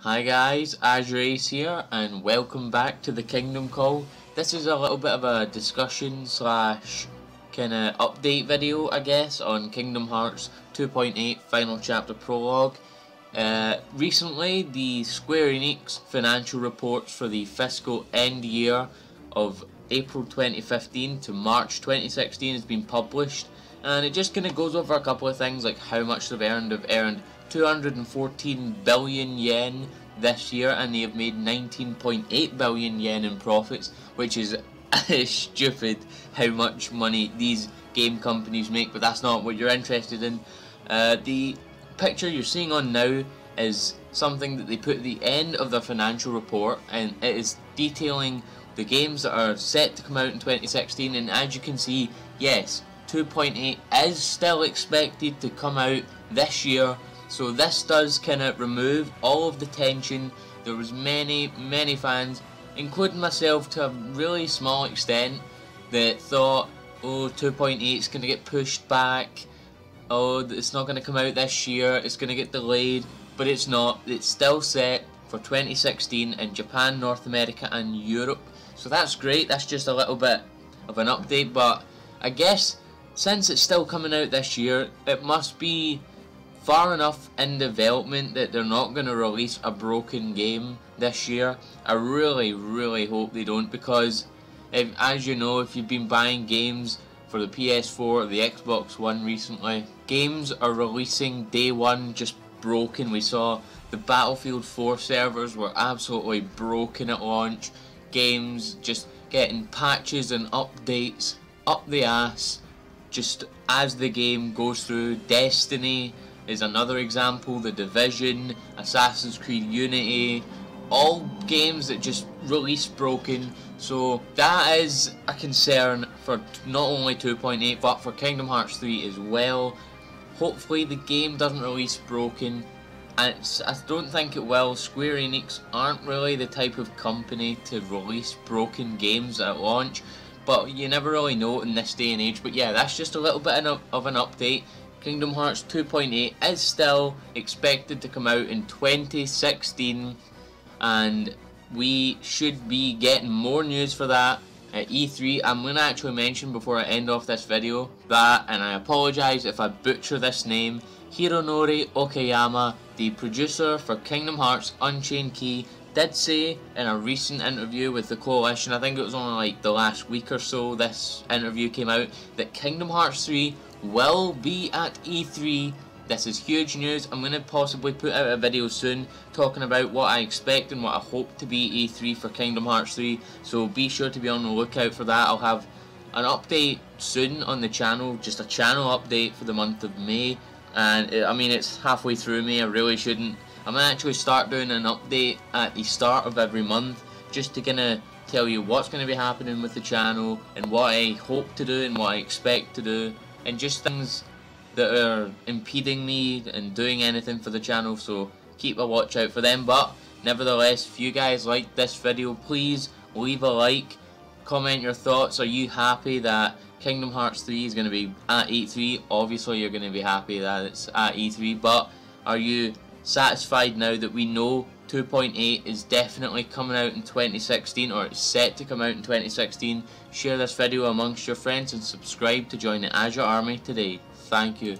Hi guys, Azure Ace here and welcome back to the Kingdom Call. This is a little bit of a discussion slash kind of update video I guess on Kingdom Hearts 2.8 Final Chapter Prologue. Uh, recently the Square Enix financial reports for the fiscal end year of April 2015 to March 2016 has been published and it just kind of goes over a couple of things like how much they've earned. They've earned 214 billion yen this year and they have made 19.8 billion yen in profits which is stupid how much money these game companies make but that's not what you're interested in. Uh, the picture you're seeing on now is something that they put at the end of their financial report and it is detailing the games that are set to come out in 2016 and as you can see yes 2.8 is still expected to come out this year so this does kind of remove all of the tension. There was many many fans including myself to a really small extent that thought oh 2.8 is going to get pushed back. Oh it's not going to come out this year. It's going to get delayed. But it's not. It's still set for 2016 in Japan, North America and Europe. So that's great. That's just a little bit of an update. But I guess since it's still coming out this year, it must be far enough in development that they're not going to release a broken game this year. I really, really hope they don't because, if, as you know, if you've been buying games for the PS4 or the Xbox One recently, games are releasing day one just broken. We saw the Battlefield 4 servers were absolutely broken at launch. Games just getting patches and updates up the ass just as the game goes through. Destiny is another example, The Division, Assassin's Creed Unity, all games that just release broken. So that is a concern for not only 2.8 but for Kingdom Hearts 3 as well. Hopefully the game doesn't release broken. I don't think it will. Square Enix aren't really the type of company to release broken games at launch but you never really know in this day and age. But yeah, that's just a little bit of an update. Kingdom Hearts 2.8 is still expected to come out in 2016 and we should be getting more news for that at E3. I'm going to actually mention before I end off this video that, and I apologise if I butcher this name, Hironori Okayama, the producer for Kingdom Hearts Unchained Key, did say in a recent interview with the Coalition, I think it was only like the last week or so this interview came out, that Kingdom Hearts 3 will be at E3. This is huge news. I'm going to possibly put out a video soon talking about what I expect and what I hope to be E3 for Kingdom Hearts 3. So be sure to be on the lookout for that. I'll have an update soon on the channel, just a channel update for the month of May. And it, I mean, it's halfway through May. I really shouldn't I'm going to actually start doing an update at the start of every month just to kind of tell you what's going to be happening with the channel and what I hope to do and what I expect to do and just things that are impeding me and doing anything for the channel so keep a watch out for them. But nevertheless if you guys like this video please leave a like comment your thoughts. Are you happy that Kingdom Hearts 3 is going to be at E3 obviously you're going to be happy that it's at E3 but are you satisfied now that we know 2.8 is definitely coming out in 2016 or it's set to come out in 2016. Share this video amongst your friends and subscribe to join the Azure Army today. Thank you.